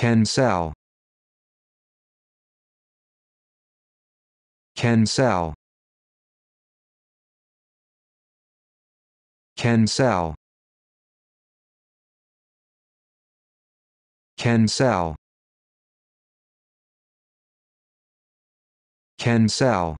can sell. Can sell. Can sell. Can sell. Can sell.